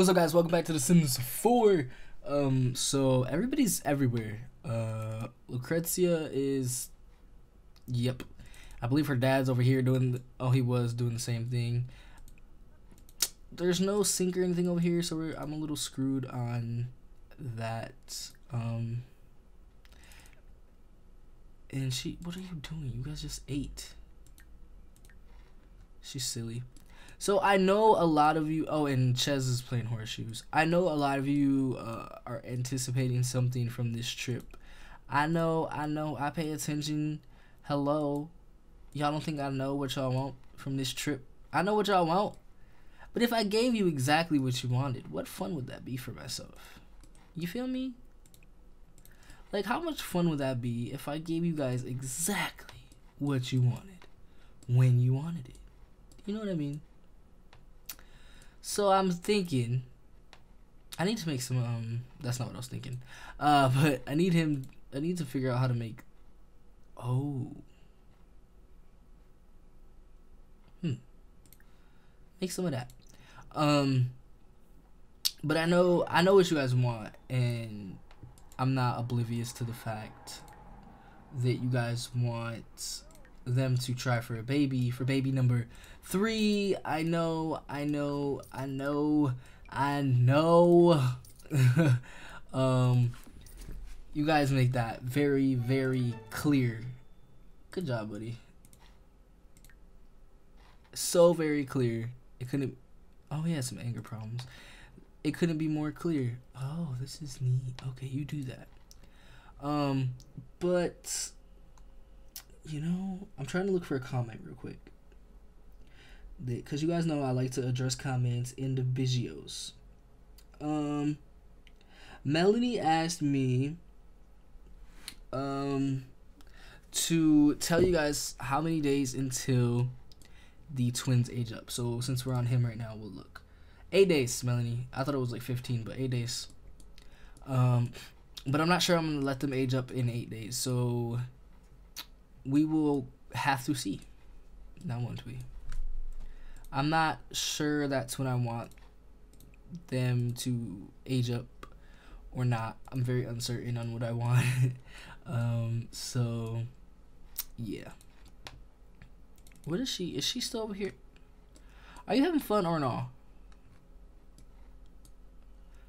What's up, guys? Welcome back to The Sims 4. Um, so everybody's everywhere. Uh, Lucrezia is, yep. I believe her dad's over here doing. The, oh, he was doing the same thing. There's no sink or anything over here, so I'm a little screwed on that. Um, and she, what are you doing? You guys just ate. She's silly. So I know a lot of you. Oh, and Ches is playing horseshoes. I know a lot of you uh, are anticipating something from this trip. I know. I know. I pay attention. Hello, y'all don't think I know what y'all want from this trip? I know what y'all want. But if I gave you exactly what you wanted, what fun would that be for myself? You feel me? Like, how much fun would that be if I gave you guys exactly what you wanted when you wanted it? You know what I mean? So I'm thinking I need to make some um that's not what I was thinking. Uh but I need him I need to figure out how to make Oh. Hmm. Make some of that. Um but I know I know what you guys want and I'm not oblivious to the fact that you guys want them to try for a baby for baby number three. I know i know i know i know. Um you guys make that very very clear. Good job buddy. So very clear. It couldn't oh he has some anger problems. It couldn't be more clear. Oh this is neat. Okay you do that. Um but you know, I'm trying to look for a comment real quick. Because you guys know I like to address comments in the videos. Um, Melanie asked me um, to tell you guys how many days until the twins age up. So since we're on him right now, we'll look. Eight days, Melanie. I thought it was like 15, but eight days. Um, but I'm not sure I'm going to let them age up in eight days. So we will have to see. Not won't we? I'm not sure that's when I want them to age up or not. I'm very uncertain on what I want. um, so yeah. What is she? Is she still over here? Are you having fun or not?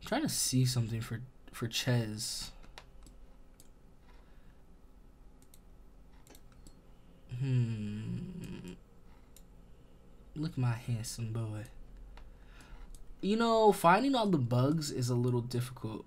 I'm trying to see something for for Ches. Hmm. Look my handsome boy. You know, finding all the bugs is a little difficult.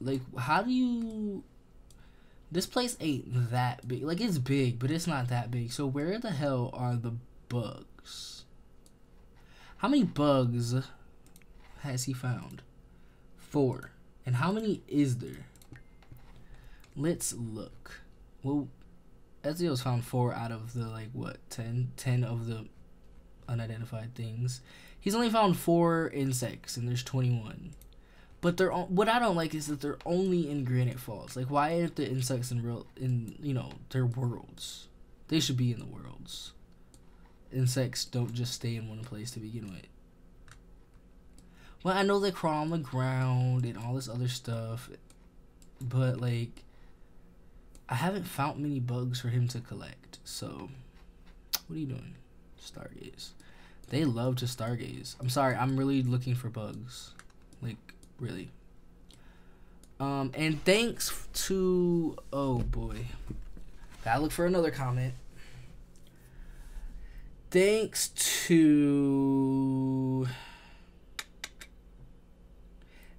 Like, how do you... This place ain't that big. Like, it's big, but it's not that big. So where the hell are the bugs? How many bugs has he found? Four. And how many is there? Let's look. Well, Ezio's found four out of the like what 10, 10 of the unidentified things. He's only found four insects, and there's twenty one. But they're all, what I don't like is that they're only in Granite Falls. Like, why aren't the insects in real in you know their worlds? They should be in the worlds. Insects don't just stay in one place to begin with. Well, I know they crawl on the ground and all this other stuff, but like I haven't found many bugs for him to collect. So, what are you doing? Stargaze. They love to stargaze. I'm sorry, I'm really looking for bugs. Like, really. Um, and thanks to, oh boy. Gotta look for another comment. Thanks to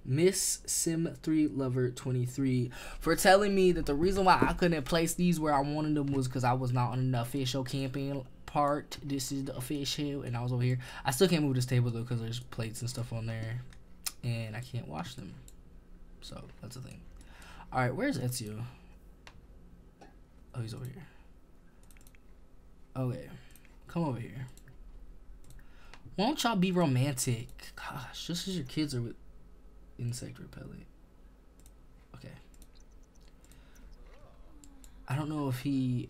Miss Sim 3 Lover 23 for telling me that the reason why I couldn't place these where I wanted them was because I was not on an official camping part. This is the official, and I was over here. I still can't move this table though because there's plates and stuff on there, and I can't wash them. So that's the thing. All right, where's Ezio? Oh, he's over here. Okay, come over here. Why don't y'all be romantic? Gosh, just as your kids are with insect repellent. Okay. I don't know if he...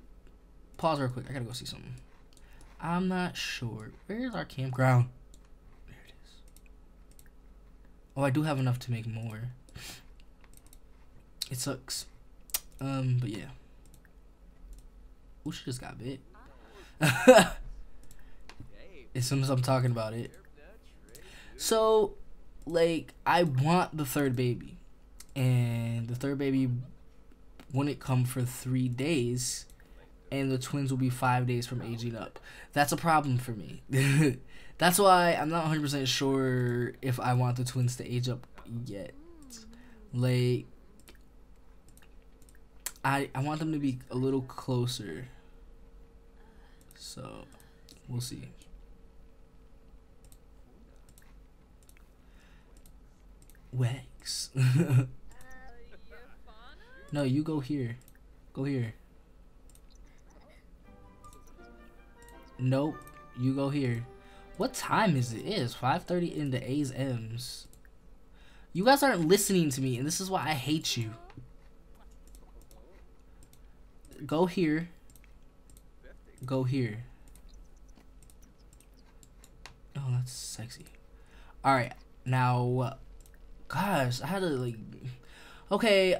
Pause real quick. I gotta go see something. I'm not sure. Where's our campground? There it is. Oh, I do have enough to make more. It sucks. Um, but yeah. Oh, she just got bit. as soon as I'm talking about it. So, like, I want the third baby. And the third baby wouldn't come for three days. And the twins will be five days from aging up. That's a problem for me. That's why I'm not 100% sure if I want the twins to age up yet. Like, I, I want them to be a little closer. So, we'll see. Wax. Uh, no, you go here. Go here. Nope. You go here. What time is it? It is 5.30 in the A's M's. You guys aren't listening to me, and this is why I hate you. Go here. Go here. Oh, that's sexy. Alright, now, gosh, I had to, like, okay,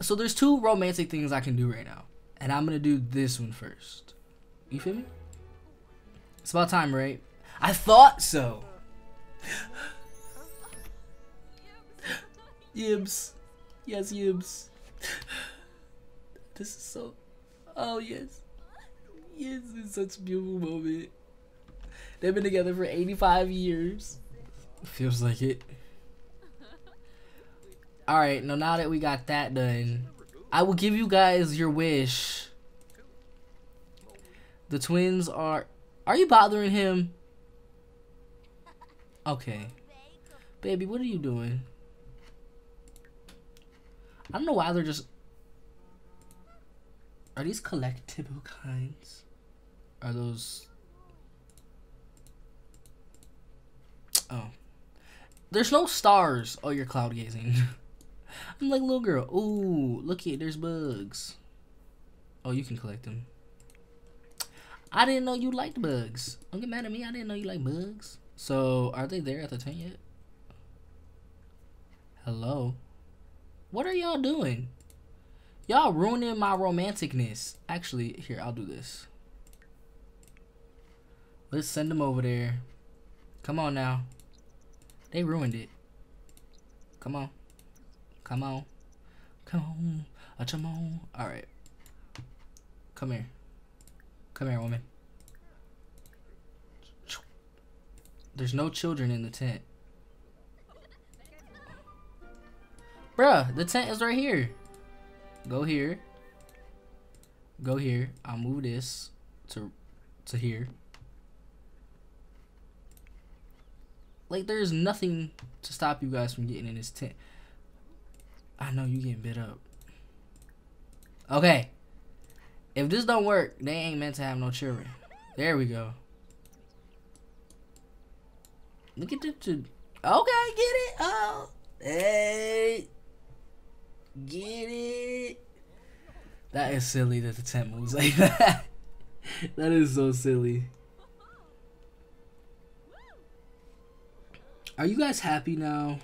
so there's two romantic things I can do right now. And I'm to do this one first. You feel me? It's about time, right? I thought so. Yibs. Yes, Yibs. This is so... Oh, yes. Yes, it's such a beautiful moment. They've been together for 85 years. Feels like it. Alright, now now that we got that done, I will give you guys your wish. The twins are... Are you bothering him? Okay. Baby, what are you doing? I don't know why they're just... Are these collectible kinds? Are those... Oh. There's no stars. Oh, you're cloud gazing. I'm like little girl. Ooh, look here. There's bugs. Oh, you can collect them. I didn't know you liked bugs. Don't get mad at me. I didn't know you like bugs. So, are they there at the tent yet? Hello? What are y'all doing? Y'all ruining my romanticness. Actually, here, I'll do this. Let's send them over there. Come on now. They ruined it. Come on. Come on. Come on. Come on. Alright. Come here. Come here, woman. There's no children in the tent. Bruh, the tent is right here. Go here. Go here. I'll move this to to here. Like there's nothing to stop you guys from getting in this tent. I know you getting bit up. Okay. If this don't work, they ain't meant to have no children. There we go. Look at the two. Okay, get it. Oh, hey, get it. That is silly that the tent moves like that. that is so silly. Are you guys happy now?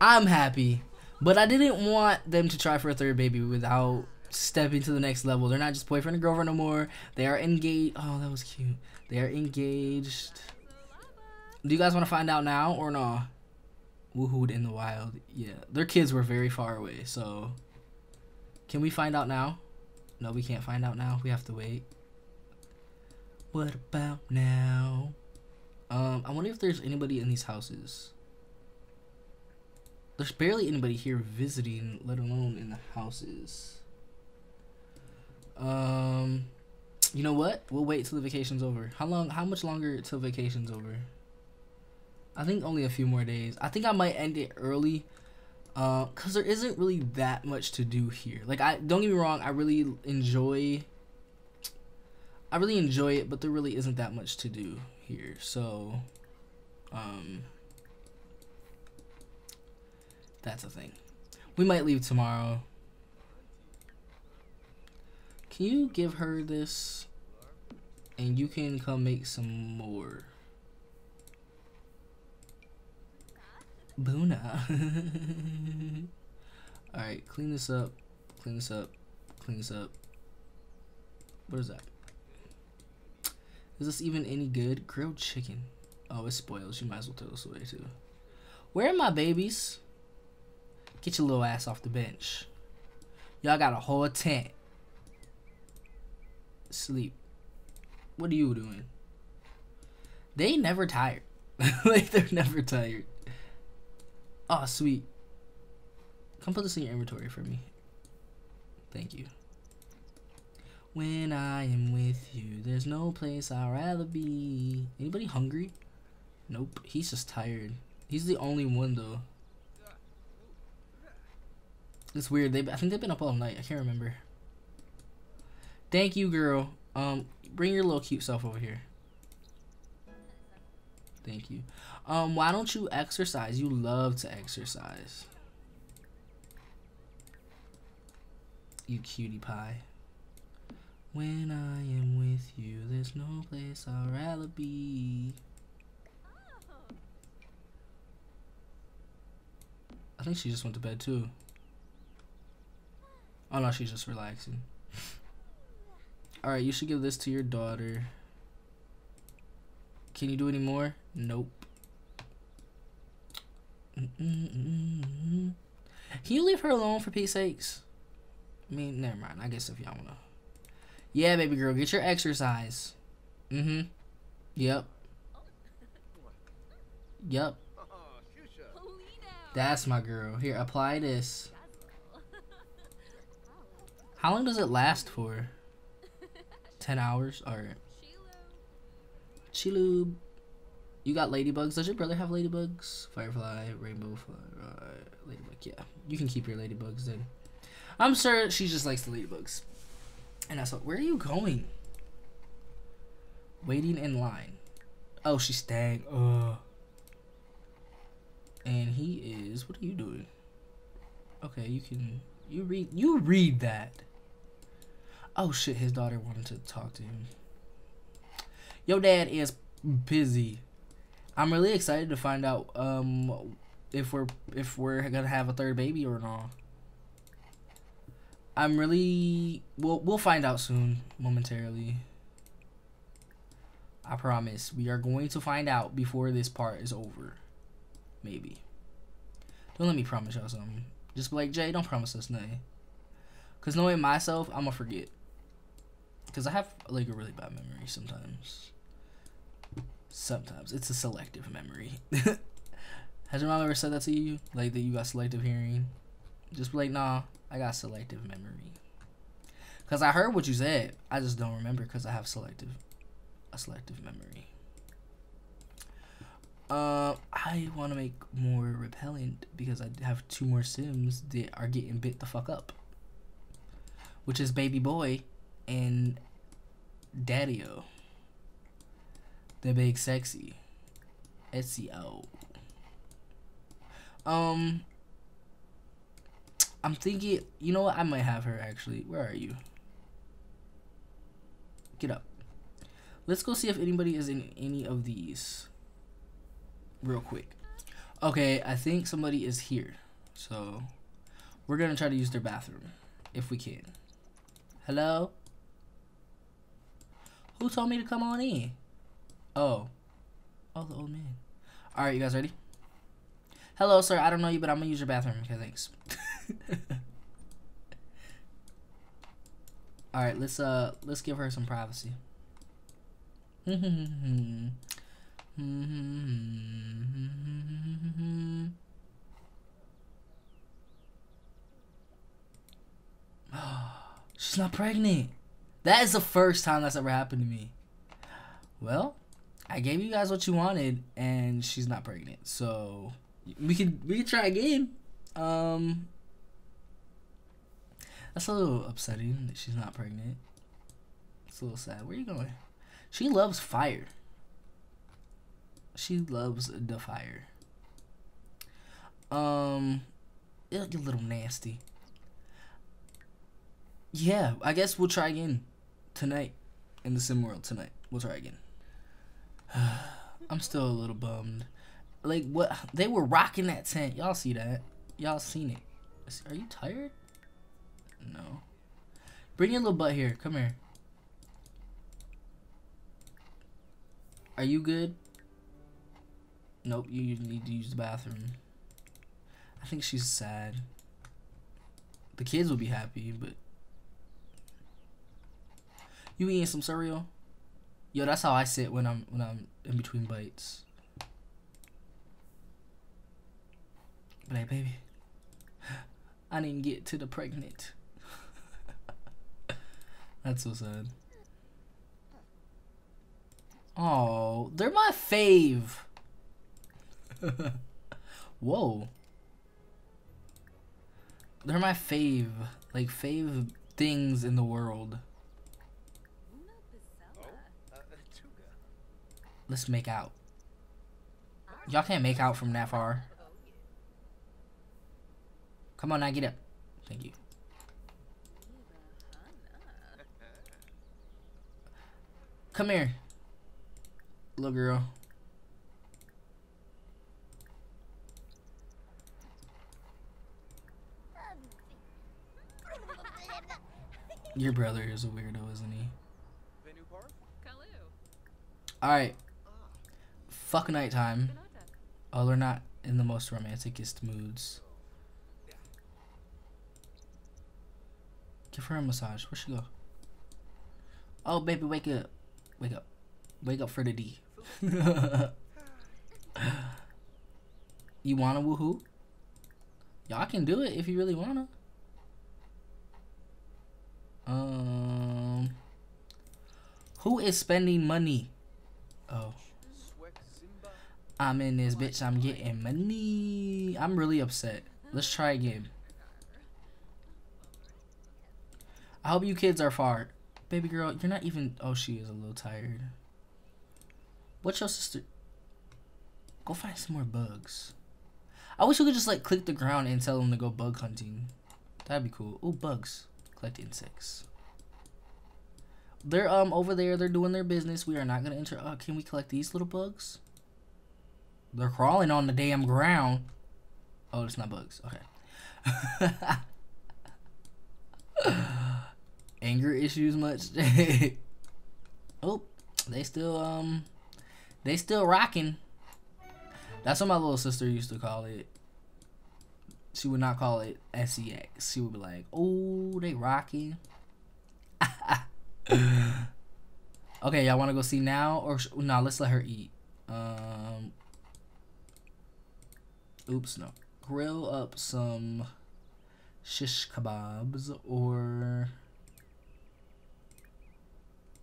I'm happy, but I didn't want them to try for a third baby without stepping to the next level. They're not just boyfriend and girlfriend no more. They are engaged. Oh, that was cute. They are engaged. Do you guys want to find out now or no? Woohooed in the wild. Yeah, their kids were very far away. So, can we find out now? No, we can't find out now. We have to wait. What about now? Um, I wonder if there's anybody in these houses. There's barely anybody here visiting, let alone in the houses. Um, you know what? We'll wait till the vacation's over. How long? How much longer till vacation's over? I think only a few more days. I think I might end it early, uh, cause there isn't really that much to do here. Like I don't get me wrong, I really enjoy. I really enjoy it, but there really isn't that much to do here. So, um, that's a thing. We might leave tomorrow. Can you give her this? And you can come make some more. Boona. Alright, clean this up. Clean this up. Clean this up. What is that? Is this even any good? Grilled chicken. Oh, it spoils. You might as well throw this away too. Where are my babies? Get your little ass off the bench. Y'all got a whole tent. Sleep. What are you doing? They never tired. like they're never tired. Oh, sweet. Come put this in your inventory for me. Thank you. When I am with you, there's no place I'd rather be. Anybody hungry? Nope. He's just tired. He's the only one though. It's weird. They I think they've been up all night. I can't remember. Thank you, girl. Um, bring your little cute self over here. Thank you. Um, why don't you exercise? You love to exercise. You cutie pie. When I am with you, there's no place I'd rather be. I think she just went to bed too. Oh no, she's just relaxing. Alright, you should give this to your daughter. Can you do any more? Nope. Mm -mm -mm Can you leave her alone for peace sakes? I mean, never mind. I guess if y'all wanna. Yeah, baby girl, get your exercise. Mm-hmm. Yep. Yep. That's my girl. Here, apply this. How long does it last for? 10 hours? Alright. Chiloob. You got ladybugs. Does your brother have ladybugs? Firefly, rainbow, fly, uh, ladybug. Yeah, you can keep your ladybugs then. I'm sure she just likes the ladybugs. And I thought, where are you going? Waiting in line. Oh, she's staying. Ugh. And he is. What are you doing? Okay, you can. You read. You read that. Oh shit! His daughter wanted to talk to him. Your dad is busy. I'm really excited to find out um if we're if we're gonna have a third baby or not. I'm really we'll we'll find out soon momentarily. I promise. We are going to find out before this part is over. Maybe. Don't let me promise y'all something. Just be like, Jae, don't promise us nothing. Cause knowing myself, I'm gonna forget. Cause I have like a really bad memory sometimes. Sometimes it's a selective memory. Has your mom ever said that to you? Like that you got selective hearing? Just like, nah, I got selective memory. Cause I heard what you said. I just don't remember because I have selective, a selective memory. Uh, I want to make more repellent because I have two more Sims that are getting bit the fuck up. Which is Baby Boy and Daddy-O. The Big Sexy. Ezio. Um, I'm thinking, you know what? I might have her actually. Where are you? Get up. Let's go see if anybody is in any of these real quick. Okay, I think somebody is here. So we're gonna try to use their bathroom if we can. Hello? Who told me to come on in? Oh. Oh, the old man. Alright, you guys ready? Hello, sir. I don't know you, but I'm gonna use your bathroom. Okay, thanks. Alright, let's uh let's give her some privacy. She's not pregnant. That is the first time that's ever happened to me. Well, I gave you guys what you wanted, and she's not pregnant. So we can we can try again. Um, that's a little upsetting that she's not pregnant. It's a little sad. Where are you going? She loves fire. She loves the fire. Um, it'll get a little nasty. Yeah, I guess we'll try again tonight in the sim world tonight. We'll try again. I'm still a little bummed. Like what? They were rocking that tent. Y'all see that? Y'all seen it? Are you tired? No. Bring your little butt here. Come here. Are you good? Nope, you need to use the bathroom. I think she's sad. The kids will be happy, but you eating some cereal? Yo, that's how I sit when I'm when I'm in between bites. But hey, baby, I didn't get to the pregnant. that's so sad. Oh, they're my fave. Whoa. They're my fave, like fave things in the world. Let's make out. Y'all can't make out from that far. Come on now, get up. Thank you. Come here. Little girl. Your brother is a weirdo, isn't he? Alright. Fuck nighttime. Oh, they're not in the most romanticest moods. Give her a massage. Where'd she go? Oh, baby, wake up. Wake up. Wake up for the D. you wanna woohoo? Y'all can do it if you really wanna. Um, who is spending money? Oh, I'm in this bitch. I'm getting money. I'm really upset. Let's try again. I hope you kids are far. Baby girl, you're not even. Oh, she is a little tired. What's your sister? Go find some more bugs. I wish we could just like click the ground and tell them to go bug hunting. That'd be cool. Oh, bugs. Collect insects. They're um over there. They're doing their business. We are not gonna enter. Uh, can we collect these little bugs? They're crawling on the damn ground. Oh, it's not bugs. Okay. Anger issues much? oh, they still um, they still rocking. That's what my little sister used to call it she would not call it sex. She would be like, "Oh, they rocking." okay, y'all want to go see now or no? Nah, let's let her eat. Um. Oops, no. Grill up some shish kebabs or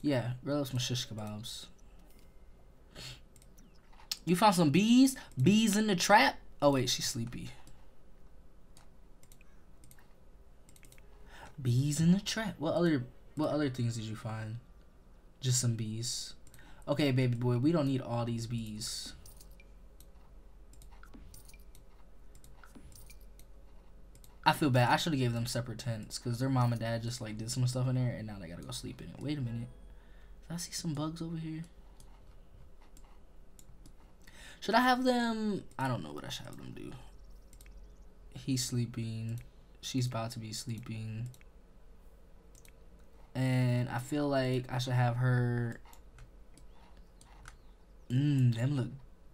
yeah, grill up some shish kebabs. You found some bees? Bees in the trap? Oh wait, she's sleepy. Bees in the trap. What other what other things did you find? Just some bees. Okay, baby boy, we don't need all these bees. I feel bad. I should have gave them separate tents because their mom and dad just like did some stuff in there and now they gotta go sleep in it. Wait a minute. Did I see some bugs over here? Should I have them? I don't know what I should have them do. He's sleeping. She's about to be sleeping and I feel like I should have her. Mmm, them look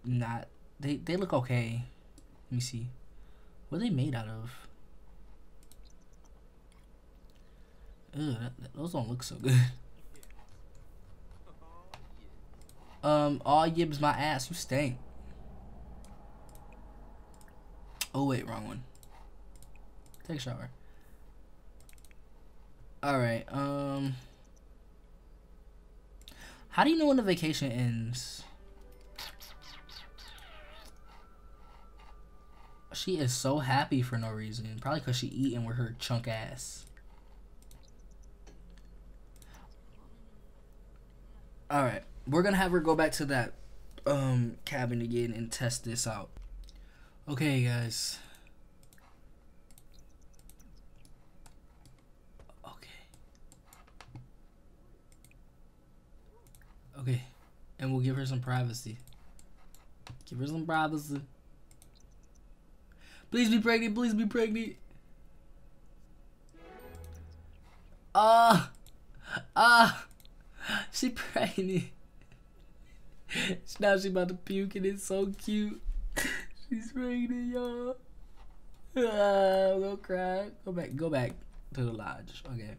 not. They they look okay. Let me see. What are they made out of? Ugh, that, that, those don't look so good. Um, all yibs my ass. You stink. Oh wait, wrong one. Take a shower. All right. Um. How do you know when the vacation ends? She is so happy for no reason. Probably because she eating with her chunk ass. Alright. We're going to have her go back to that um cabin again and test this out. Okay, guys. Okay. Okay, and we'll give her some privacy. Give her some privacy. Please be pregnant. Please be pregnant. Ah, uh, ah, uh, she pregnant. now she about to puke and it's so cute. She's pregnant, y'all. Ah, I'm gonna cry. Go back. Go back to the lodge. Okay.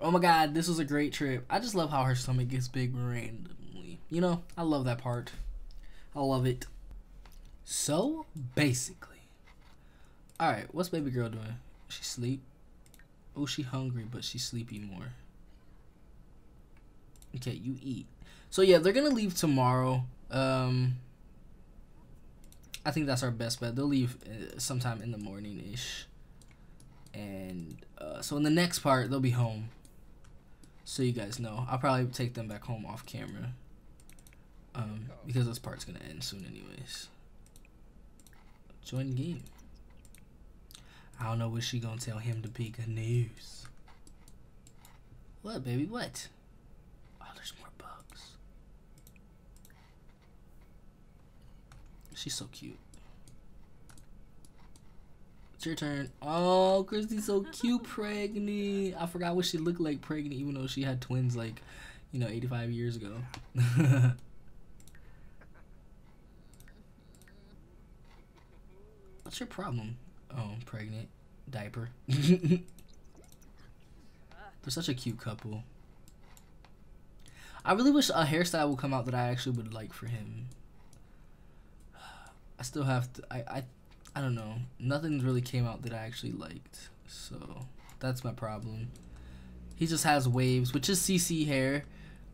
Oh my god, this was a great trip. I just love how her stomach gets big randomly. You know, I love that part. I love it. So, basically. Alright, what's baby girl doing? She sleep? Oh, she hungry, but she's sleepy more. Okay, you eat. So yeah, they're gonna leave tomorrow. Um, I think that's our best bet. They'll leave uh, sometime in the morning ish. And uh, so in the next part, they'll be home. So you guys know, I'll probably take them back home off camera. Um, because this part's gonna end soon, anyways. Join game. I don't know what she gonna tell him to be good news. What, baby? What? There's more bugs. She's so cute. It's your turn. Oh, Christy's so cute, pregnant. I forgot what she looked like pregnant, even though she had twins like, you know, 85 years ago. What's your problem? Oh, pregnant. Diaper. They're such a cute couple. I really wish a hairstyle would come out that I actually would like for him. I still have to. I I, I don't know. Nothing really came out that I actually liked. So that's my problem. He just has waves, which is CC hair,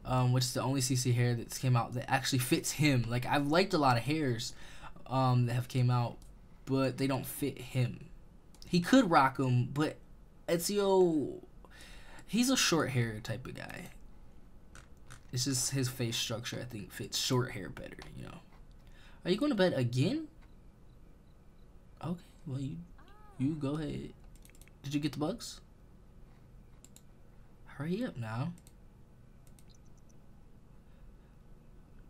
um, which is the only CC hair that's came out that actually fits him. Like I've liked a lot of hairs, um, that have came out, but they don't fit him. He could rock them, but Ezio, he's a short hair type of guy. It's just his face structure, I think, fits short hair better, you know. Are you going to bed again? Okay, well, you, you go ahead. Did you get the bugs? Hurry up now.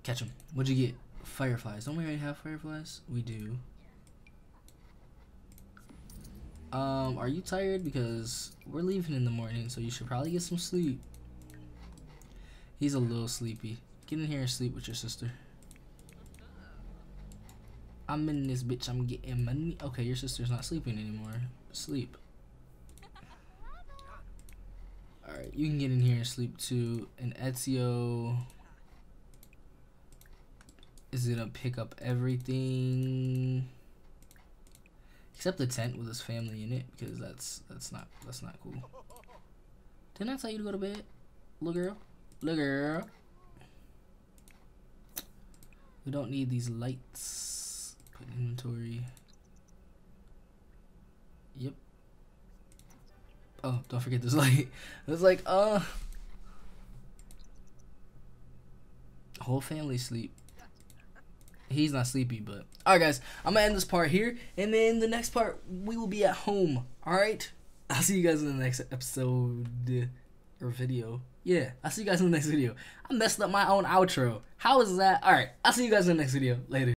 Catch them. What'd you get? Fireflies. Don't we already have fireflies? We do. Um, are you tired? Because we're leaving in the morning, so you should probably get some sleep. He's a little sleepy. Get in here and sleep with your sister. I'm in this bitch. I'm getting money. Okay, your sister's not sleeping anymore. Sleep. Alright, you can get in here and sleep too. And Ezio is gonna pick up everything except the tent with his family in it because that's that's not that's not cool. Didn't I tell you to go to bed, little girl? Little girl. We don't need these lights. Put inventory. Yep. Oh, don't forget this light. It's like, uh. Whole family sleep. He's not sleepy, but alright, guys. I'm gonna end this part here, and then the next part we will be at home. All right. I'll see you guys in the next episode or video. Yeah, I'll see you guys in the next video. I messed up my own outro. How is that? All right. I'll see you guys in the next video. Later.